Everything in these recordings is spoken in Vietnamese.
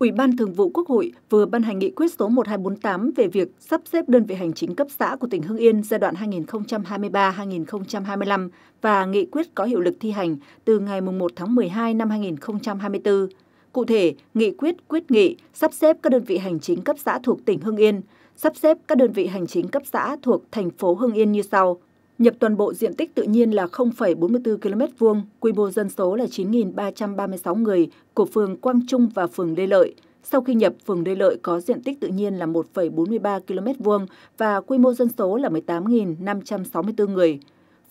Ủy ban Thường vụ Quốc hội vừa ban hành nghị quyết số 1248 về việc sắp xếp đơn vị hành chính cấp xã của tỉnh Hưng Yên giai đoạn 2023-2025 và nghị quyết có hiệu lực thi hành từ ngày 1 tháng 12 năm 2024. Cụ thể, nghị quyết quyết nghị sắp xếp các đơn vị hành chính cấp xã thuộc tỉnh Hưng Yên, sắp xếp các đơn vị hành chính cấp xã thuộc thành phố Hưng Yên như sau. Nhập toàn bộ diện tích tự nhiên là 0,44 km vuông, quy mô dân số là 9.336 người của phường Quang Trung và phường Lê Lợi. Sau khi nhập, phường Lê Lợi có diện tích tự nhiên là 1,43 km vuông và quy mô dân số là 18.564 người.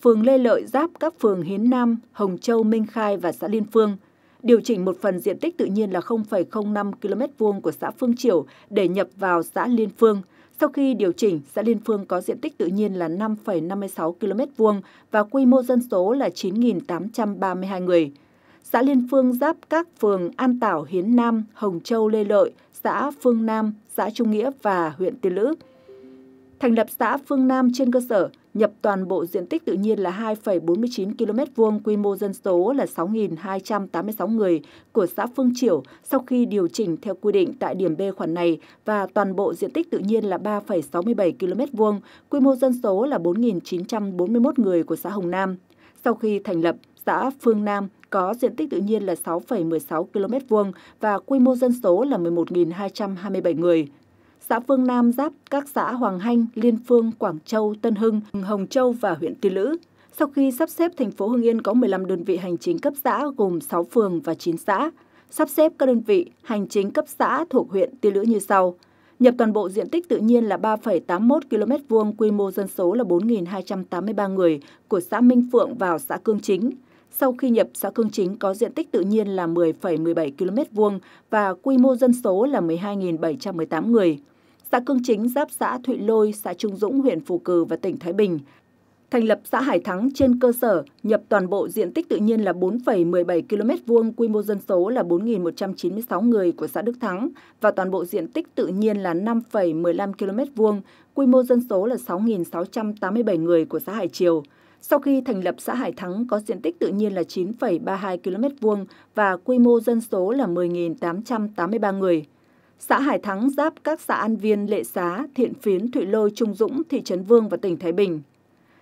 Phường Lê Lợi giáp các phường Hiến Nam, Hồng Châu, Minh Khai và xã Liên Phương. Điều chỉnh một phần diện tích tự nhiên là 0,05 km vuông của xã Phương Triều để nhập vào xã Liên Phương – sau khi điều chỉnh, xã Liên Phương có diện tích tự nhiên là 5,56 km vuông và quy mô dân số là 9.832 người. Xã Liên Phương giáp các phường An Tảo, Hiến Nam, Hồng Châu, Lê Lợi, xã Phương Nam, xã Trung Nghĩa và huyện Tiên Lữ. Thành lập xã Phương Nam trên cơ sở nhập toàn bộ diện tích tự nhiên là 2,49 km vuông, quy mô dân số là 6.286 người của xã Phương Triểu sau khi điều chỉnh theo quy định tại điểm B khoản này và toàn bộ diện tích tự nhiên là 3,67 km vuông, quy mô dân số là 4.941 người của xã Hồng Nam. Sau khi thành lập, xã Phương Nam có diện tích tự nhiên là 6,16 km vuông và quy mô dân số là 11.227 người xã Phương Nam giáp các xã Hoàng Hanh, Liên Phương, Quảng Châu, Tân Hưng, Hồng Châu và huyện Tiên Lữ. Sau khi sắp xếp, thành phố Hưng Yên có 15 đơn vị hành chính cấp xã gồm 6 phường và 9 xã. Sắp xếp các đơn vị hành chính cấp xã thuộc huyện Tiên Lữ như sau. Nhập toàn bộ diện tích tự nhiên là 3,81 km vuông, quy mô dân số là 4.283 người của xã Minh Phượng vào xã Cương Chính. Sau khi nhập, xã Cương Chính có diện tích tự nhiên là 10,17 km vuông và quy mô dân số là 12.718 người xã Cương Chính giáp xã Thụy Lôi, xã Trung Dũng, huyện Phù Cử và tỉnh Thái Bình. Thành lập xã Hải Thắng trên cơ sở nhập toàn bộ diện tích tự nhiên là 4,17 km vuông, quy mô dân số là 4.196 người của xã Đức Thắng và toàn bộ diện tích tự nhiên là 5,15 km vuông, quy mô dân số là 6.687 người của xã Hải Triều. Sau khi thành lập xã Hải Thắng có diện tích tự nhiên là 9,32 km vuông và quy mô dân số là 10.883 người xã Hải Thắng giáp các xã An Viên, Lệ Xá, Thiện Phiến, Thụy Lôi, Trung Dũng, thị trấn Vương và tỉnh Thái Bình.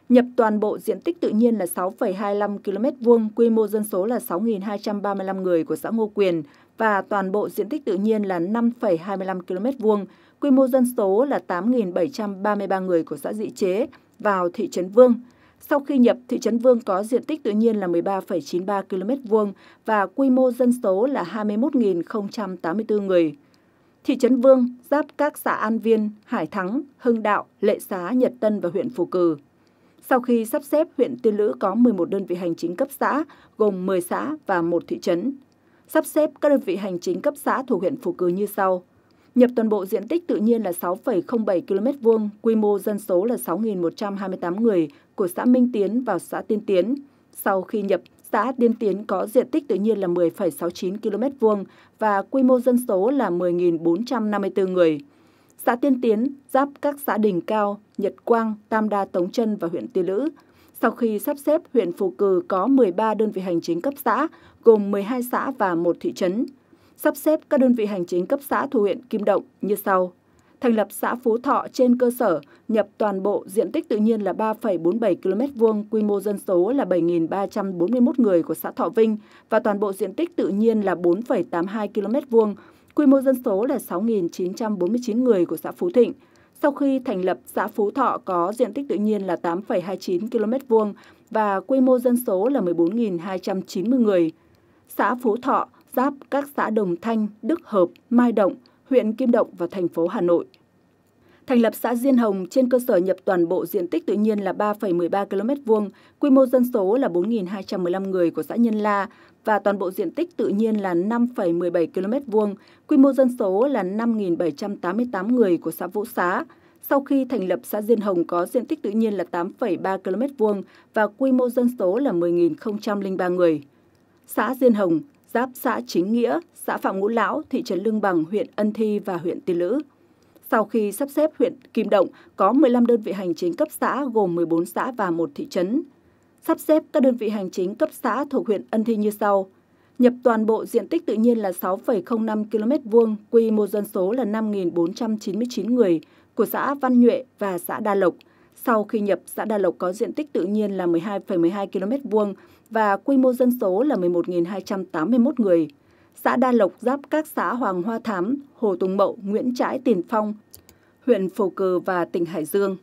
Nhập toàn bộ diện tích tự nhiên là 6,25 km vuông, quy mô dân số là 6.235 người của xã Ngô Quyền và toàn bộ diện tích tự nhiên là 5,25 km vuông, quy mô dân số là 8.733 người của xã Dị Chế vào thị trấn Vương. Sau khi nhập, thị trấn Vương có diện tích tự nhiên là 13,93 km vuông và quy mô dân số là 21.084 người thị trấn Vương giáp các xã An Viên, Hải Thắng, Hưng Đạo, Lệ Xá, Nhật Tân và huyện Phù Cử. Sau khi sắp xếp, huyện Tiên Lữ có 11 đơn vị hành chính cấp xã, gồm 10 xã và một thị trấn. Sắp xếp các đơn vị hành chính cấp xã thuộc huyện Phù Cử như sau. Nhập toàn bộ diện tích tự nhiên là 6,07 km vuông, quy mô dân số là 6.128 người của xã Minh Tiến vào xã Tiên Tiến. Sau khi nhập, xã Tiên Tiến có diện tích tự nhiên là 10,69 km vuông và quy mô dân số là 10.454 người. Xã Tiên Tiến giáp các xã Đình Cao, Nhật Quang, Tam Đa Tống Trân và huyện Tiên Lữ. Sau khi sắp xếp, huyện Phù Cử có 13 đơn vị hành chính cấp xã, gồm 12 xã và một thị trấn. Sắp xếp các đơn vị hành chính cấp xã thuộc huyện Kim Động như sau thành lập xã Phú Thọ trên cơ sở nhập toàn bộ diện tích tự nhiên là 3,47 km vuông, quy mô dân số là 7.341 người của xã Thọ Vinh và toàn bộ diện tích tự nhiên là 4,82 km vuông, quy mô dân số là 6.949 người của xã Phú Thịnh. Sau khi thành lập, xã Phú Thọ có diện tích tự nhiên là 8,29 km vuông và quy mô dân số là 14.290 người. Xã Phú Thọ giáp các xã Đồng Thanh, Đức Hợp, Mai Động, huyện Kim Động và thành phố Hà Nội. Thành lập xã Diên Hồng trên cơ sở nhập toàn bộ diện tích tự nhiên là 3,13 km vuông, quy mô dân số là 4.215 người của xã Nhân La và toàn bộ diện tích tự nhiên là 5,17 km vuông, quy mô dân số là 5.788 người của xã Vũ Xá. Sau khi thành lập xã Diên Hồng có diện tích tự nhiên là 8,3 km vuông và quy mô dân số là 10.003 người. Xã Diên Hồng giáp xã Chính Nghĩa, xã Phạm Ngũ Lão, thị trấn Lương Bằng, huyện Ân Thi và huyện Tiên Lữ. Sau khi sắp xếp huyện Kim Động có 15 đơn vị hành chính cấp xã gồm 14 xã và một thị trấn. Sắp xếp các đơn vị hành chính cấp xã thuộc huyện Ân Thi như sau. nhập toàn bộ diện tích tự nhiên là 6,05 km vuông, quy mô dân số là 5.499 người của xã Văn Nhuệ và xã Đa Lộc. Sau khi nhập, xã Đa Lộc có diện tích tự nhiên là 12,12 km vuông và quy mô dân số là 11.281 người. Xã Đa Lộc giáp các xã Hoàng Hoa Thám, Hồ Tùng Mậu, Nguyễn Trãi, Tiền Phong, huyện Phổ Cờ và tỉnh Hải Dương.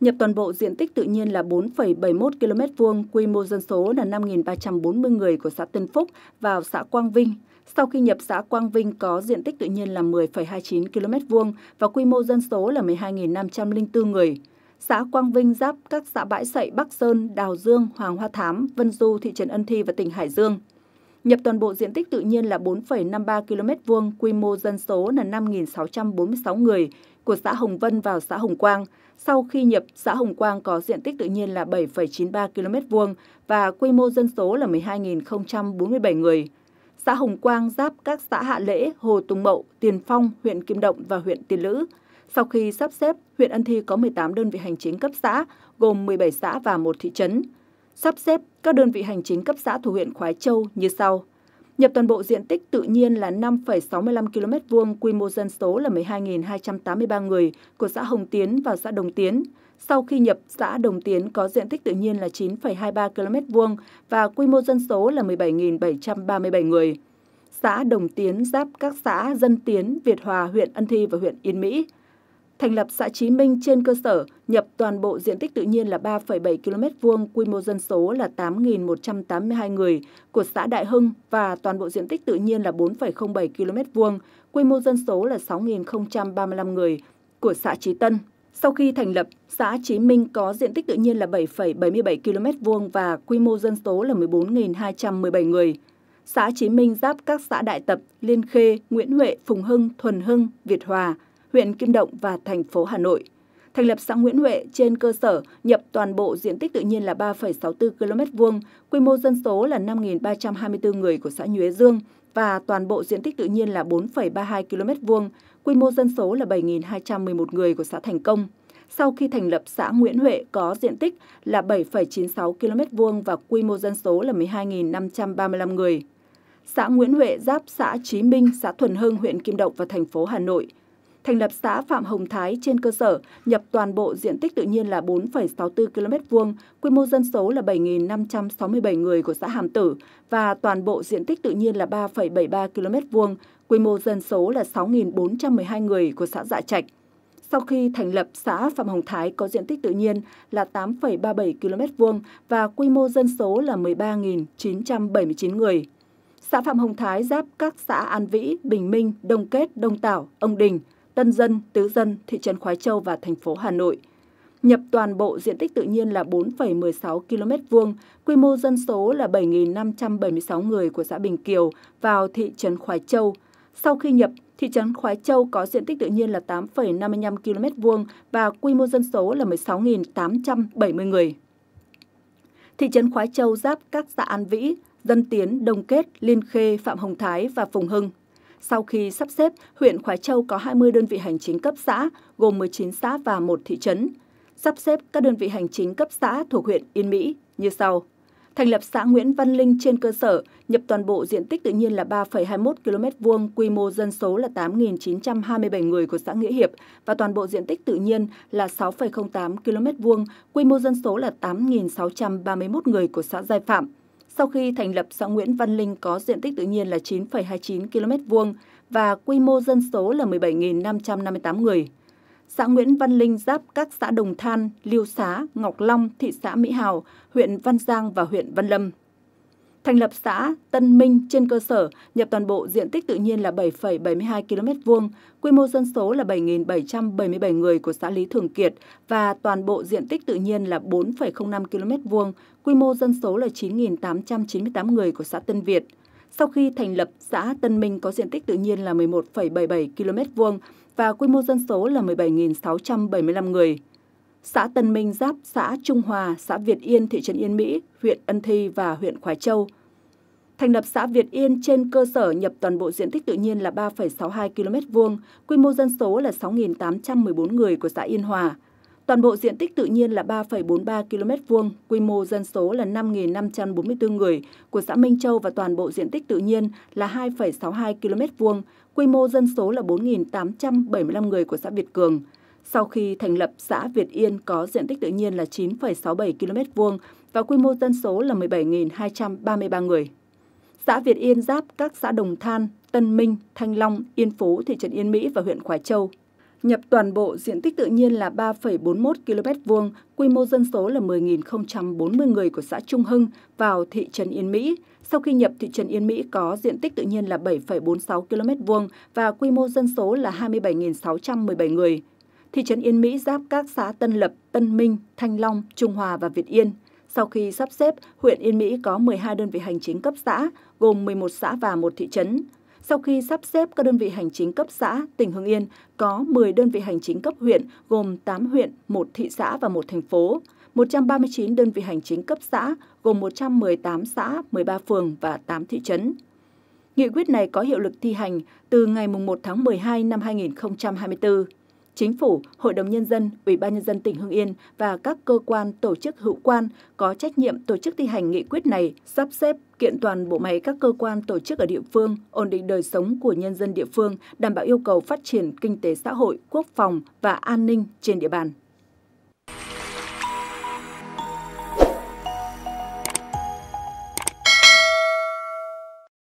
Nhập toàn bộ diện tích tự nhiên là 4,71 km vuông, quy mô dân số là 5.340 người của xã Tân Phúc vào xã Quang Vinh. Sau khi nhập xã Quang Vinh có diện tích tự nhiên là 10,29 km vuông và quy mô dân số là 12.504 người. Xã Quang Vinh giáp các xã Bãi Sậy, Bắc Sơn, Đào Dương, Hoàng Hoa Thám, Vân Du, thị trấn Ân Thi và tỉnh Hải Dương. Nhập toàn bộ diện tích tự nhiên là 4,53 km vuông, quy mô dân số là 5.646 người của xã Hồng Vân vào xã Hồng Quang. Sau khi nhập, xã Hồng Quang có diện tích tự nhiên là 7,93 km vuông và quy mô dân số là 12.047 người. Xã Hồng Quang giáp các xã Hạ Lễ, Hồ Tùng Mậu, Tiền Phong, huyện Kim Động và huyện Tiền Lữ. Sau khi sắp xếp, huyện Ân Thi có 18 đơn vị hành chính cấp xã, gồm 17 xã và một thị trấn. Sắp xếp các đơn vị hành chính cấp xã thuộc huyện Khoái Châu như sau. Nhập toàn bộ diện tích tự nhiên là 5,65 km vuông, quy mô dân số là 12.283 người của xã Hồng Tiến và xã Đồng Tiến. Sau khi nhập, xã Đồng Tiến có diện tích tự nhiên là 9,23 km vuông và quy mô dân số là 17.737 người. Xã Đồng Tiến giáp các xã Dân Tiến, Việt Hòa, huyện Ân Thi và huyện Yên Mỹ thành lập xã Chí Minh trên cơ sở nhập toàn bộ diện tích tự nhiên là 3,7 km vuông, quy mô dân số là 8.182 người của xã Đại Hưng và toàn bộ diện tích tự nhiên là 4,07 km vuông, quy mô dân số là 6.035 người của xã Chí Tân. Sau khi thành lập, xã Chí Minh có diện tích tự nhiên là 7,77 km vuông và quy mô dân số là 14.217 người. Xã Chí Minh giáp các xã Đại Tập, Liên Khê, Nguyễn Huệ, Phùng Hưng, Thuần Hưng, Việt Hòa, huyện Kim Động và thành phố Hà Nội. Thành lập xã Nguyễn Huệ trên cơ sở nhập toàn bộ diện tích tự nhiên là 3,64 km vuông, quy mô dân số là 5.324 người của xã Nhuế Dương và toàn bộ diện tích tự nhiên là 4,32 km vuông, quy mô dân số là 7.211 người của xã Thành Công. Sau khi thành lập xã Nguyễn Huệ có diện tích là 7,96 km vuông và quy mô dân số là 12.535 người. Xã Nguyễn Huệ giáp xã Chí Minh, xã Thuần Hưng, huyện Kim Động và thành phố Hà Nội – thành lập xã Phạm Hồng Thái trên cơ sở nhập toàn bộ diện tích tự nhiên là 4,64 km vuông, quy mô dân số là 7.567 người của xã Hàm Tử và toàn bộ diện tích tự nhiên là 3,73 km vuông, quy mô dân số là 6.412 người của xã Dạ Trạch. Sau khi thành lập, xã Phạm Hồng Thái có diện tích tự nhiên là 8,37 km vuông và quy mô dân số là 13.979 người. Xã Phạm Hồng Thái giáp các xã An Vĩ, Bình Minh, Đông Kết, Đông Tảo, Ông Đình – Tân Dân, Tứ Dân, thị trấn Khoái Châu và thành phố Hà Nội. Nhập toàn bộ diện tích tự nhiên là 4,16 km vuông, quy mô dân số là 7.576 người của xã Bình Kiều vào thị trấn Khoái Châu. Sau khi nhập, thị trấn Khoái Châu có diện tích tự nhiên là 8,55 km vuông và quy mô dân số là 16.870 người. Thị trấn Khoái Châu giáp các xã An Vĩ, Dân Tiến, Đông Kết, Liên Khê, Phạm Hồng Thái và Phùng Hưng. Sau khi sắp xếp, huyện Khói Châu có 20 đơn vị hành chính cấp xã, gồm 19 xã và một thị trấn. Sắp xếp các đơn vị hành chính cấp xã thuộc huyện Yên Mỹ như sau. Thành lập xã Nguyễn Văn Linh trên cơ sở nhập toàn bộ diện tích tự nhiên là 3,21 km vuông, quy mô dân số là 8.927 người của xã Nghĩa Hiệp và toàn bộ diện tích tự nhiên là 6,08 km vuông, quy mô dân số là 8.631 người của xã Giai Phạm. Sau khi thành lập, xã Nguyễn Văn Linh có diện tích tự nhiên là 9,29 km vuông và quy mô dân số là 17.558 người. Xã Nguyễn Văn Linh giáp các xã Đồng Than, Liêu Xá, Ngọc Long, thị xã Mỹ Hào, huyện Văn Giang và huyện Văn Lâm thành lập xã Tân Minh trên cơ sở nhập toàn bộ diện tích tự nhiên là 7,72 km vuông, quy mô dân số là 7.777 người của xã Lý Thường Kiệt và toàn bộ diện tích tự nhiên là 4,05 km vuông, quy mô dân số là 9.898 người của xã Tân Việt. Sau khi thành lập, xã Tân Minh có diện tích tự nhiên là 11,77 km vuông và quy mô dân số là 17.675 người xã Tân Minh giáp xã Trung Hòa, xã Việt Yên, thị trấn Yên Mỹ, huyện Ân Thi và huyện Khói Châu. Thành lập xã Việt Yên trên cơ sở nhập toàn bộ diện tích tự nhiên là 3,62 km vuông, quy mô dân số là 6.814 người của xã Yên Hòa. Toàn bộ diện tích tự nhiên là 3,43 km vuông, quy mô dân số là 5.544 người của xã Minh Châu và toàn bộ diện tích tự nhiên là 2,62 km vuông, quy mô dân số là 4.875 người của xã Việt Cường. Sau khi thành lập, xã Việt Yên có diện tích tự nhiên là 9,67 km vuông và quy mô dân số là 17.233 người. Xã Việt Yên giáp các xã Đồng Than, Tân Minh, Thanh Long, Yên Phú, thị trấn Yên Mỹ và huyện Khói Châu. Nhập toàn bộ diện tích tự nhiên là 3,41 km vuông, quy mô dân số là 10.040 người của xã Trung Hưng vào thị trấn Yên Mỹ. Sau khi nhập thị trấn Yên Mỹ có diện tích tự nhiên là 7,46 km vuông và quy mô dân số là 27.617 người. Thị trấn Yên Mỹ giáp các xã Tân Lập, Tân Minh, Thanh Long, Trung Hòa và Việt Yên. Sau khi sắp xếp, huyện Yên Mỹ có 12 đơn vị hành chính cấp xã, gồm 11 xã và một thị trấn. Sau khi sắp xếp các đơn vị hành chính cấp xã, tỉnh Hưng Yên có 10 đơn vị hành chính cấp huyện, gồm 8 huyện, 1 thị xã và 1 thành phố. 139 đơn vị hành chính cấp xã, gồm 118 xã, 13 phường và 8 thị trấn. Nghị quyết này có hiệu lực thi hành từ ngày 1 tháng 12 năm 2024. Chính phủ, Hội đồng Nhân dân, Ủy ban Nhân dân tỉnh Hưng Yên và các cơ quan tổ chức hữu quan có trách nhiệm tổ chức thi hành nghị quyết này, sắp xếp kiện toàn bộ máy các cơ quan tổ chức ở địa phương, ổn định đời sống của nhân dân địa phương, đảm bảo yêu cầu phát triển kinh tế xã hội, quốc phòng và an ninh trên địa bàn.